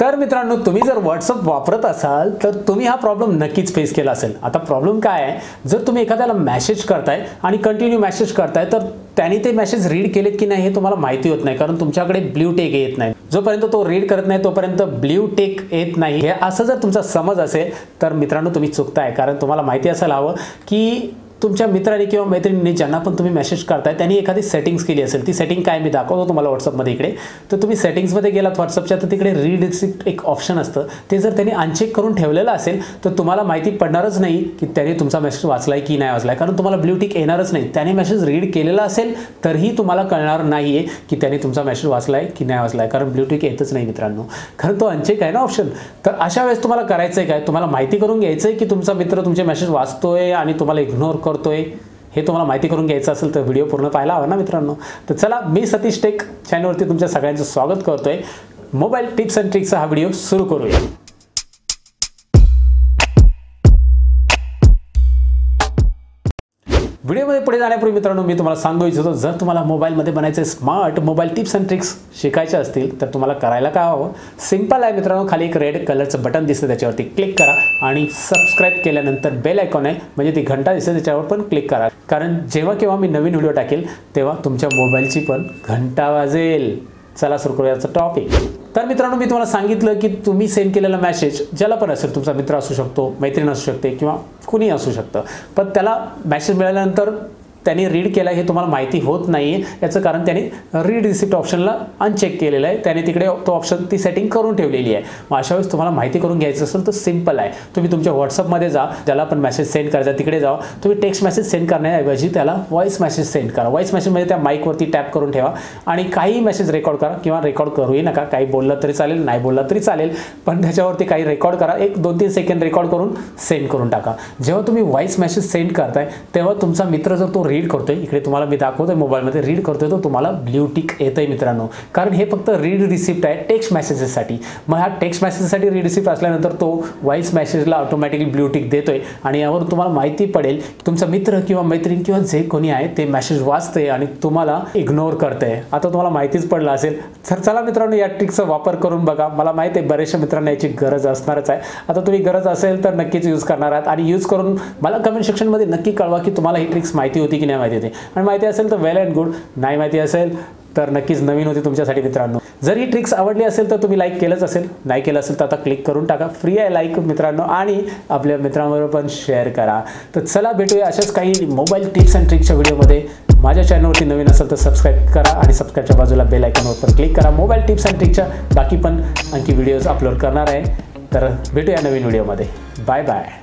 तर मित्रांनो तुम्ही जर व्हॉट्सअप वापरत असाल तर तुम्ही हा प्रॉब्लेम नक्कीच फेस केला असेल. आता प्रॉब्लेम काय आहे? जर तुम्ही एखाद्याला मॅसेज करताय आणि कंटिन्यू मॅसेज करताय तर त्याने ते मॅसेज रीड केलेत की नाही हे तुम्हाला माहिती होत नाही कारण तुमच्याकडे ब्ल्यू टेक येत नाही. जोपर्यंत तो रीड करत नाही तोपर्यंत ब्ल्यू टेक येत नाही. हे असं जर तुमचा समज असेल तर मित्रांनो तुम्ही चुकताय कारण तुम्हाला माहिती असायला हवं की तुमच्या मित्राने किंवा मैत्रिणींनी ज्यांना पण तुम्ही मेसेज करताय त्यांनी एखादी सेटिंग्स केली असेल ती सेटिंग काय मी दाखवतो तुम्हाला व्हॉट्सअपमध्ये इकडे. तर तुम्ही सेटिंग्समध्ये गेलात व्हॉट्सअपच्या तर तिकडे रीड एक ऑप्शन असतं. ते जर त्यांनी अनचेक करून ठेवलेलं असेल तर तुम्हाला माहिती पडणारच नाही की त्याने तुमचा मेसेज वाचलाय की नाही वाचलाय. कारण तुम्हाला ब्ल्यूटिक येणारच नाही. त्याने मेसेज रीड केलेला असेल तरीही तुम्हाला कळणार नाही आहे की त्याने तुमचा मेसेज वाचलाय की नाही वाचलाय. कारण ब्ल्यूटिक येतच नाही मित्रांनो. कारण तो अनचेक आहे ना ऑप्शन तर अशा वेळेस तुम्हाला करायचं आहे काय? तुम्हाला माहिती करून घ्यायचं आहे की तुमचा मित्र तुमचे मेसेज वाचतोय आणि तुम्हाला इग्नोर करतोय हे तुम्हाला माहिती करून घ्यायचं असेल तर व्हिडिओ पूर्ण पाहायला हवा ना मित्रांनो. तर चला मी सतीश टेक चॅनलवरती तुमच्या सगळ्यांचं स्वागत करतोय. मोबाईल टिप्स अँड ट्रिक्सचा हा व्हिडिओ सुरू करूया. व्हिडिओमध्ये पुढे जाण्यापूर्वी मित्रांनो मी तुम्हाला सांगू इच्छितो जर तुम्हाला मोबाईलमध्ये बनायचे smart mobile tips and tricks शिकायचे असतील तर तुम्हाला करायला काय हवं? सिंपल आहे मित्रांनो खाली एक रेड कलरचं बटन दिसतं त्याच्यावरती क्लिक करा आणि सबस्क्राईब केल्यानंतर बेल आयकॉन आहे म्हणजे ती घंटा दिसते त्याच्यावर पण क्लिक करा. कारण जेव्हा केव्हा मी नवीन व्हिडिओ टाकेल तेव्हा तुमच्या मोबाईलची पण घंटा वाजेल. चला सुरू करूयाचं टॉपिक तर मित्रांनो मी तुम्हाला सांगितलं की तुम्ही सेंड केलेला मेसेज ज्याला पण असेल तुमचा मित्र असू शकतो मैत्रीण असू शकते किंवा कुणी असू शकतं पण त्याला मॅसेज मिळाल्यानंतर त्यांनी रीड केला हे तुम्हाला माहिती होत नाही आहे याचं कारण त्याने रीड रिसिप्ट ऑप्शनला अनचेक केलेलं आहे. त्याने तिकडे तो ऑप्शन ती सेटिंग करून ठेवलेली आहे. मग अशा वेळेस तुम्हाला माहिती करून घ्यायचं असेल तर सिंपल आहे. तुम्ही तुमच्या व्हॉट्सअपमध्ये जा ज्याला आपण मेसेज सेंड करायचा तिकडे जा तुम्ही टेक्स्ट मेसेज सेंड करण्याऐवजी त्याला व्हॉईस मेसेज सेंड करा. व्हॉईस मेसेजमध्ये त्या माईकवरती टॅप करून ठेवा आणि काही मेसेज रेकॉर्ड करा किंवा रेकॉर्ड करूही नका. काही बोललं तरी चालेल नाही बोललं तरी चालेल. पण त्याच्यावरती काही रेकॉर्ड करा. एक दोन तीन सेकंड रेकॉर्ड करून सेंड करून टाका. जेव्हा तुम्ही व्हॉईस मेसेज सेंड करताय तेव्हा तुमचा मित्र जर तो रीड रीड करतोय. इकडे तुम्हाला मी दाखवतोय मोबाईलमध्ये रीड करतोय तर तुम्हाला ब्ल्यू टिक येतंय मित्रांनो. कारण हे फक्त रीड रिसिप्ट आहे टेक्स्ट मेसेजेससाठी मग हा टेक्स्ट मेसेजसाठी रीड रिसिप्ट असल्यानंतर तो व्हॉइस मेसेजला ऑटोमॅटिकली ब्ल्यूटिक देतोय. आणि यावर तुम्हाला माहिती पडेल तुमचा मित्र किंवा मैत्रीण किंवा जे कोणी आहे ते मेसेज वाचते आणि तुम्हाला इग्नोर करते आता तुम्हाला माहितीच पडलं असेल. तर चला मित्रांनो या ट्रिकचा वापर करून बघा. मला माहिती आहे बऱ्याचशा मित्रांना याची गरज असणारच आहे. आता तुम्ही गरज असेल तर नक्कीच यूज करणार आहात. आणि यूज करून मला कमेंट सेक्शनमध्ये नक्की कळवा की तुम्हाला ही ट्रिक्स माहिती होती की नाही माहिती होती. आणि माहिती असेल तर वेल अँड गुड नाही माहिती असेल तर नक्कीच नवीन होती तुमच्यासाठी मित्रांनो. जर ही ट्रिक्स आवडली असेल तर तुम्ही लाईक केलंच असेल. नाही केलं असेल तर आता क्लिक करून टाका. फ्री आहे लाईक मित्रांनो आणि आपल्या मित्रांबरोबर पण शेअर करा. तर चला भेटूया अशाच काही मोबाईल टिप्स अँड ट्रिक्सच्या व्हिडिओमध्ये माझ्या चॅनलवरती नवीन असेल तर सबस्क्राईब करा आणि सबस्क्राईबच्या बाजूला बेल आयकॉनवर पण क्लिक करा. मोबाईल टिप्स अँड ट्रिक्सच्या बाकी पण आणखी व्हिडिओज अपलोड करणार आहे. तर भेटूया नवीन व्हिडिओमध्ये बाय बाय